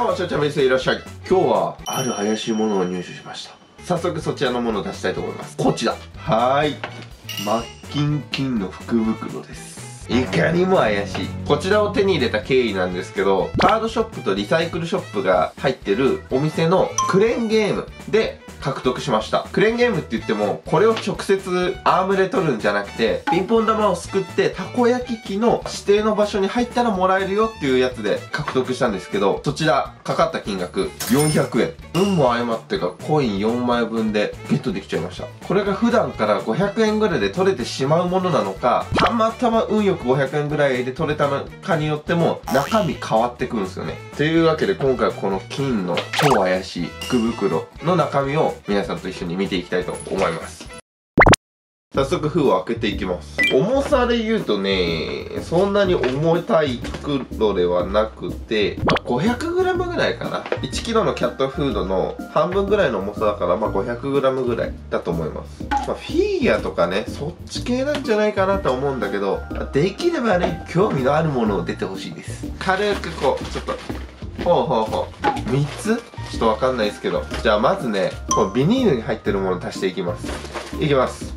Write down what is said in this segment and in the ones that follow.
どうも、ちょちゃめすいらっしゃい。今日は、ある怪しいものを入手しました。早速そちらのものを出したいと思います。こちら。はーい。マッキンキンの福袋です。いかにも怪しい。こちらを手に入れた経緯なんですけど、カードショップとリサイクルショップが入ってるお店のクレーンゲームで獲得しました。クレーンゲームって言っても、これを直接アームで取るんじゃなくて、ピンポン玉をすくって、たこ焼き器の指定の場所に入ったらもらえるよっていうやつで獲得したんですけど、そちら、かかった金額400円。運も相まってか、コイン4枚分でゲットできちゃいました。これが普段から500円ぐらいで取れてしまうものなのか、たまたま運よく500円ぐらいで取れたのかによっても、中身変わってくるんですよね。というわけで今回はこの金の超怪しい福袋の中身を皆さんと一緒に見ていきたいと思います早速封を開けていきます。重さで言うとねそんなに重たい袋ではなくて、まあ、500g ぐらいかな。1kg のキャットフードの半分ぐらいの重さだからまあ 500g ぐらいだと思います、まあ、フィギュアとかねそっち系なんじゃないかなと思うんだけどできればね興味のあるものを出てほしいです。軽くこうちょっとほうほうほう。3つ？ちょっとわかんないですけど。じゃあまずねこのビニールに入ってるもの足していきます。いきます。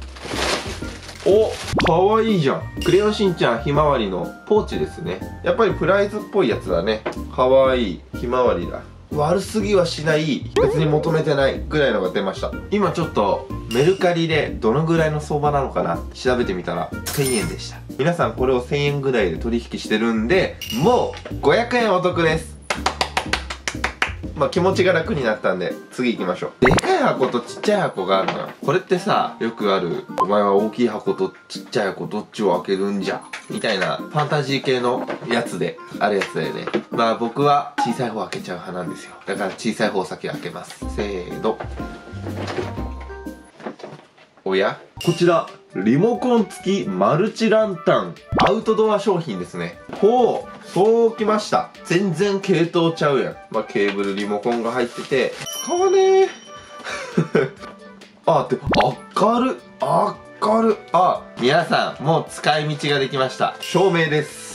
おかわいいじゃん。クレヨンしんちゃんひまわりのポーチですね。やっぱりプライズっぽいやつだね。かわいいひまわりだ。悪すぎはしない別に求めてないぐらいのが出ました。今ちょっとメルカリでどのぐらいの相場なのかな？調べてみたら1000円でした。皆さんこれを1000円ぐらいで取引してるんでもう500円お得です。まあ、気持ちが楽になったんで次行きましょう。でかい箱とちっちゃい箱があるのよ。これってさよくあるお前は大きい箱とちっちゃい箱どっちを開けるんじゃ？みたいなファンタジー系のやつであるやつだよね。まあ僕は小さい方開けちゃう派なんですよ。だから小さい方先開けます。せーの。おや？こちらリモコン付きマルチランタンアウトドア商品ですね。ほうそうきました。全然系統ちゃうやん。まあ、ケーブルリモコンが入ってて。使わねえ あって明る明るあ皆さんもう使い道ができました。照明です。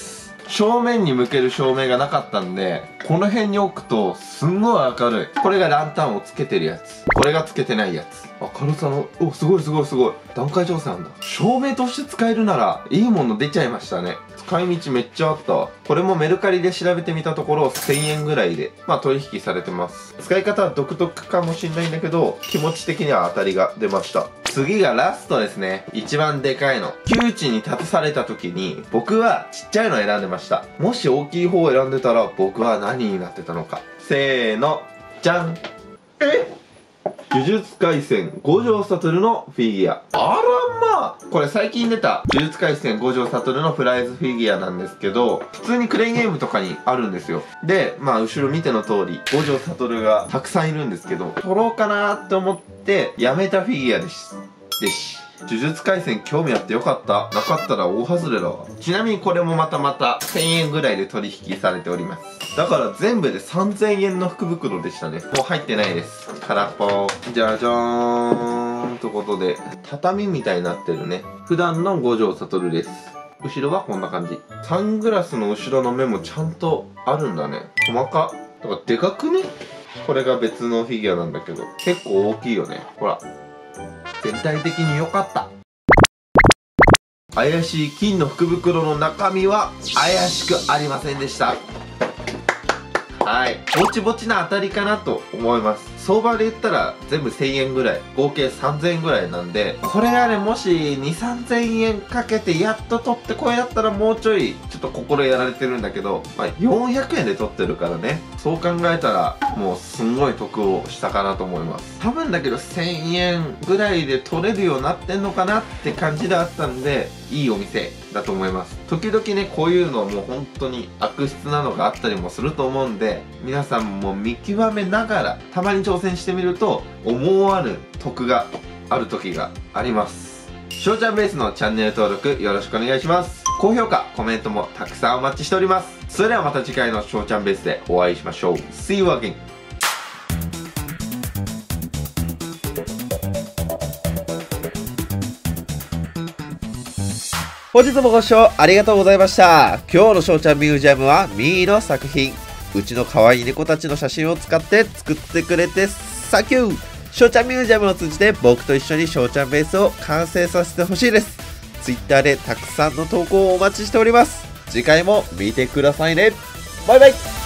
正面に向ける照明がなかったんでこの辺に置くとすんごい明るい。これがランタンをつけてるやつ。これがつけてないやつ。明るさのおすごいすごいすごい。段階調整なんだ。照明として使えるならいいもの出ちゃいましたね。使い道めっちゃあった。わこれもメルカリで調べてみたところ1000円ぐらいでまあ取引されてます。使い方は独特かもしんないんだけど気持ち的には当たりが出ました。次がラストですね。一番でかいの。窮地に立たされた時に僕はちっちゃいの選んでました。もし大きい方を選んでたら僕は何になってたのか。せーのじゃん。え？呪術廻戦五条悟のフィギュア。あらまあこれ最近出た呪術廻戦五条悟のプライズフィギュアなんですけど、普通にクレーンゲームとかにあるんですよ。で、まあ後ろ見ての通り、五条悟がたくさんいるんですけど、撮ろうかなって思ってやめたフィギュアです。です。呪術廻戦興味あってよかった。なかったら大外れだわ。ちなみにこれもまたまた1000円ぐらいで取引されております。だから全部で3000円の福袋でしたね。もう入ってないです。空っぽ。じゃじゃーん。ということで、畳みたいになってるね。普段の五条悟です。後ろはこんな感じ。サングラスの後ろの目もちゃんとあるんだね。細か。だかでかくね？これが別のフィギュアなんだけど。結構大きいよね。ほら。全体的に良かった。怪しい金の福袋の中身は怪しくありませんでした。はい。ぼちぼちな当たりかなと思います。相場で言ったら全部1000円ぐらい合計3000円ぐらいなんでこれがねもし2 3 0 0 0円かけてやっと取ってこれだったらもうちょいちょっと心やられてるんだけど、まあ、400円で取ってるからね。そう考えたらもうすんごい得をしたかなと思います。多分だけど1000円ぐらいで取れるようになってんのかなって感じであったんでいいお店だと思います。時々ねこういうのもう本当に悪質なのがあったりもすると思うんで皆さんも見極めながらたまに挑戦してみると思わぬ得がある時があります。しょうちゃんベースのチャンネル登録よろしくお願いします。高評価コメントもたくさんお待ちしております。それではまた次回のしょうちゃんベースでお会いしましょう。See you again! 本日もご視聴ありがとうございました。今日の翔ちゃんミュージアムはミーの作品、うちの可愛い猫たちの写真を使って作ってくれてサキュー。翔ちゃんミュージアムを通じて僕と一緒に翔ちゃんベースを完成させてほしいです。Twitter でたくさんの投稿をお待ちしております。次回も見てくださいね。バイバイ。